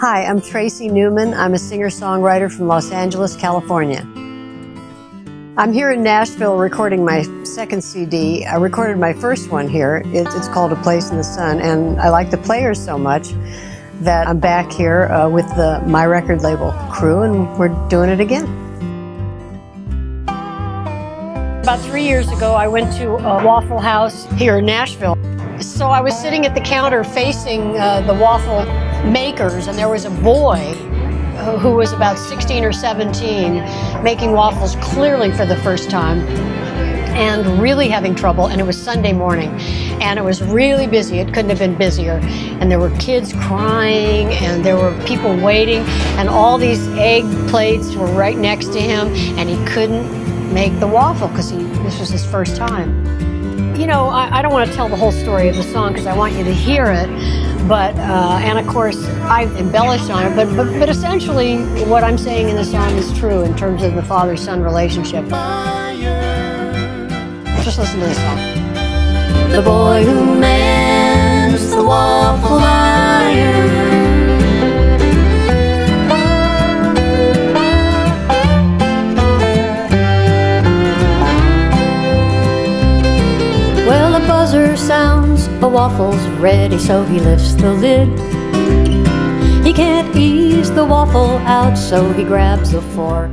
Hi, I'm Tracy Newman. I'm a singer songwriter from Los Angeles, California. I'm here in Nashville recording my second CD. I recorded my first one here. It's called A Place in the Sun, and I like the players so much that I'm back here uh, with the My Record label crew, and we're doing it again. About three years ago, I went to a Waffle House here in Nashville. So I was sitting at the counter facing uh, the waffle makers, and there was a boy who was about 16 or 17 making waffles clearly for the first time and really having trouble. And it was Sunday morning, and it was really busy. It couldn't have been busier. And there were kids crying, and there were people waiting, and all these egg plates were right next to him, and he couldn't make the waffle because this was his first time. You know, I, I don't want to tell the whole story of the song because I want you to hear it. But, uh, and of course, I've embellished on it, but, but, but essentially what I'm saying in the song is true in terms of the father-son relationship. Just listen to this song. The boy who mends buzzer sounds, the waffle's ready, so he lifts the lid. He can't ease the waffle out, so he grabs a fork.